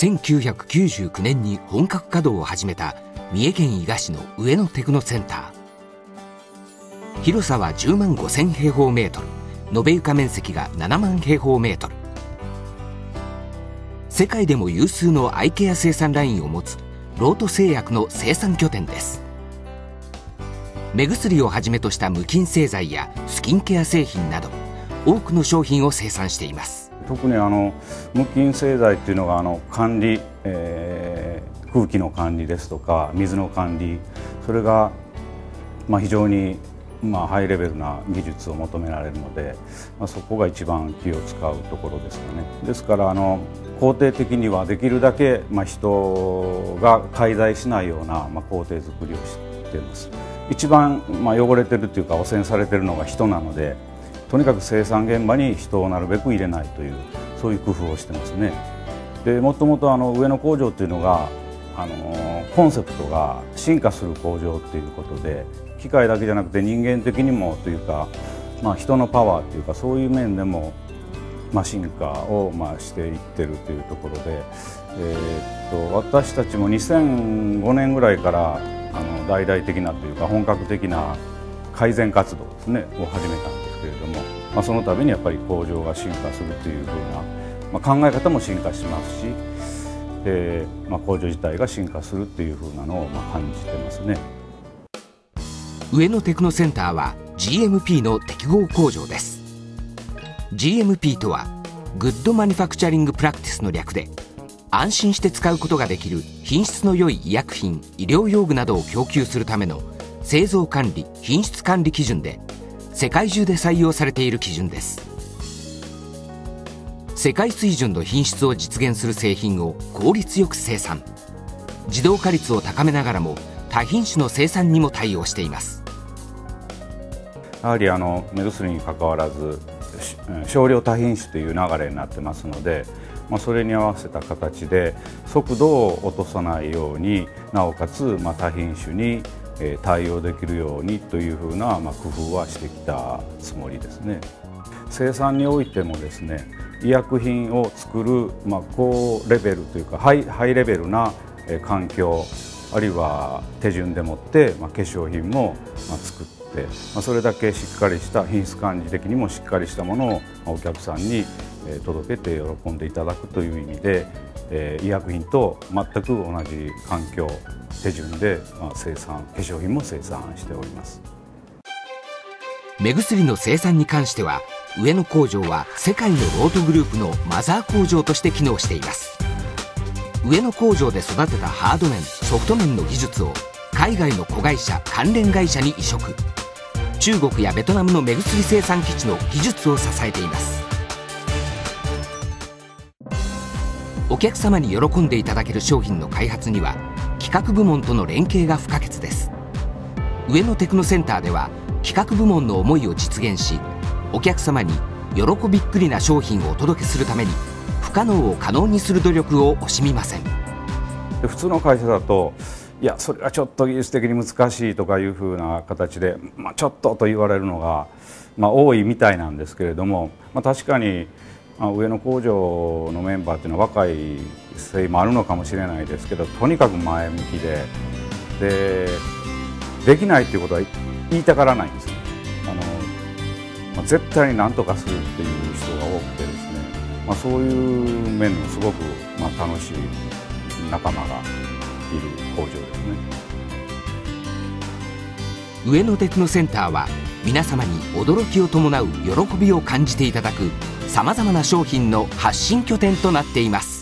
1999年に本格稼働を始めた三重県伊賀市の上野テクノセンター。広さは10万5000平方メートル。延べ床面積が7万平方メートル。世界でも有数のアイケア生産ラインを持つロート製薬の生産拠点です。目薬をはじめとした無菌製剤やスキンケア製品など多くの商品を生産しています。特にあの無菌製剤っていうのがあの管理、えー、空気の管理ですとか水の管理それがまあ非常にまあハイレベルな技術を求められるので、まあ、そこが一番気を使うところですよね。ですからあの工程的にはできるだけまあ人が介在しないようなまあ工程作りをしています。一番まあ汚れてるというか汚染されてるのが人なのでとにかく生産現場に人をなるべく入れないというそういう工夫をしてますね。でもともとあの上野工場っていうのがあのコンセプトが進化する工場っていうことで機械だけじゃなくて人間的にもというか、まあ、人のパワーというかそういう面でも、まあ、進化をまあしていってるというところで、えー、っと私たちも2005年ぐらいからあの大々的なというか本格的な改善活動ですねを始めたんですけれども、まあ、その度にやっぱり工場が進化するというふうな、まあ、考え方も進化しますし、えーまあ、工場自体が進化するっていうふうなのをまあ感じてますね。上野テクノセンターは GMP の適合工場です GMP とはGood Manufacturing Practice の略で安心して使うことができる品質の良い医薬品医療用具などを供給するための製造管理品質管理基準で世界中で採用されている基準です。世界水準の品質を実現する製品を効率よく生産。自動化率を高めながらも多品種の生産にも対応しています。やはりあの目薬にかかわらず少量多品種という流れになってますので、まあ、それに合わせた形で速度を落とさないようになおかつまあ多品種に対応できるようにというふうなま工夫はしてきたつもりですね。生産においてもですね医薬品を作る、ま、高レベルというかハイハイレベルな環境あるいは手順でもって、ま、化粧品も作って、ま、それだけしっかりした品質管理的にもしっかりしたものをお客さんに届けて喜んでいただくという意味で、えー、医薬品と全く同じ環境手順で、まあ、生産化粧品も生産しております。目薬の生産に関しては上野工場は世界のロートグループのマザー工場として機能しています。上野工場で育てたハード面ソフト面の技術を海外の子会社関連会社に移植。中国やベトナムの目薬生産基地の技術を支えています。お客様に喜んでいただける商品の開発には企画部門との連携が不可欠です。上野テクノセンターでは企画部門の思いを実現しお客様に喜びっくりな商品をお届けするために不可能を可能にする努力を惜しみません。普通の会社だといやそれはちょっと技術的に難しいとかいうふうな形で、まあ、ちょっとと言われるのが、まあ、多いみたいなんですけれども、まあ、確かに、上野工場のメンバーっていうのは若いせいもあるのかもしれないですけどとにかく前向きででできないっていうことは言いたがらないんです。あのまあ、絶対に何とかするっていう人が多くてですね、まあ、そういう面のすごく、まあ、楽しい仲間がいる工場ですね上野テクノセンターは皆様に驚きを伴う喜びを感じていただくさまざまな商品の発信拠点となっています。